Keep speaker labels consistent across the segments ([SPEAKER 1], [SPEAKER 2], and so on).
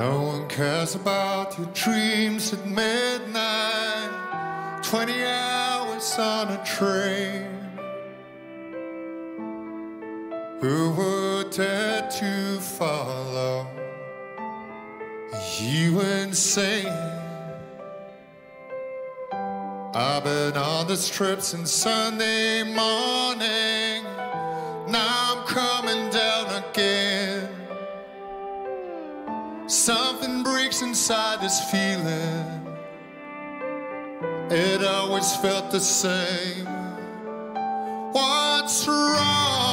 [SPEAKER 1] No one cares about your dreams at midnight. 20 hours on a train. Who would dare to follow you insane? I've been on the strip since Sunday morning. Something breaks inside this feeling. It always felt the same. What's wrong?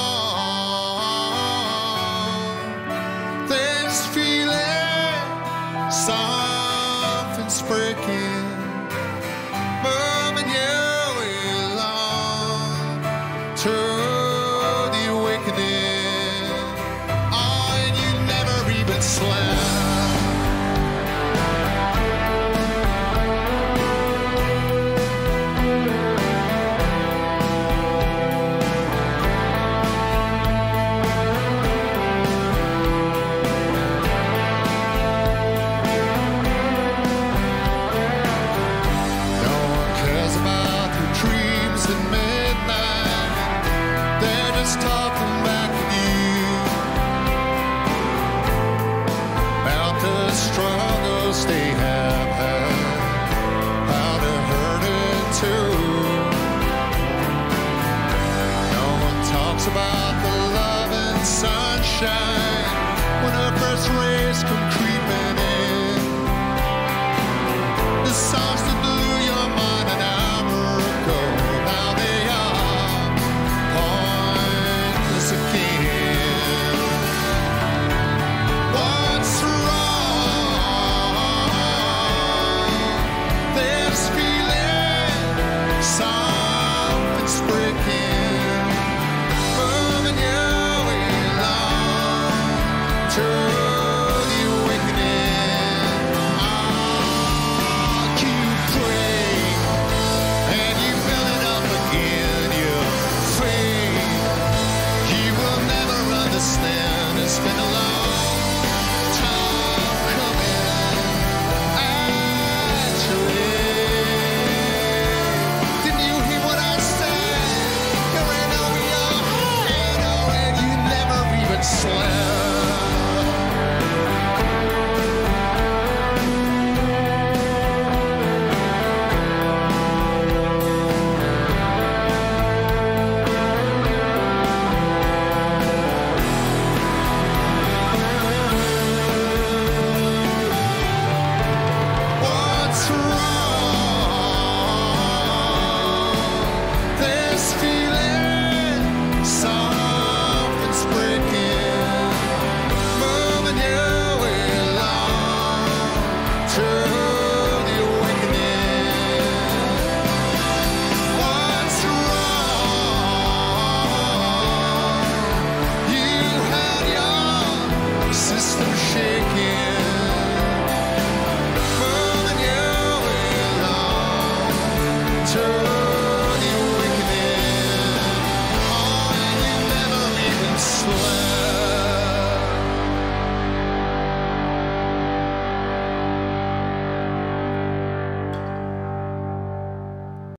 [SPEAKER 1] Struggles they have had, how to hurt it too. No one talks about the love and sunshine when our first rays come